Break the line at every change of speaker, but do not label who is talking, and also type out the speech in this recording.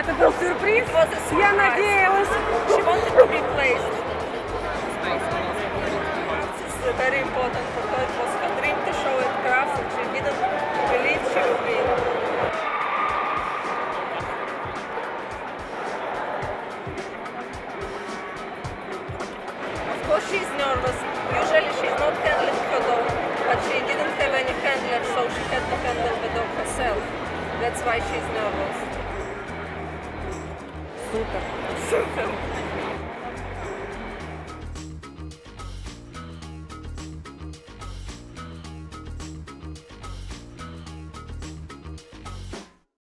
это был сюрприз.
Я надеялась.
She wanted to be placed. It's very important for her. It was her dream to show it Crufts and she didn't believe she would be. Of course she's nervous. Usually she's not handling her dog, but she didn't have any handler, so she had to handle the dog herself. That's why she's nervous. Súper.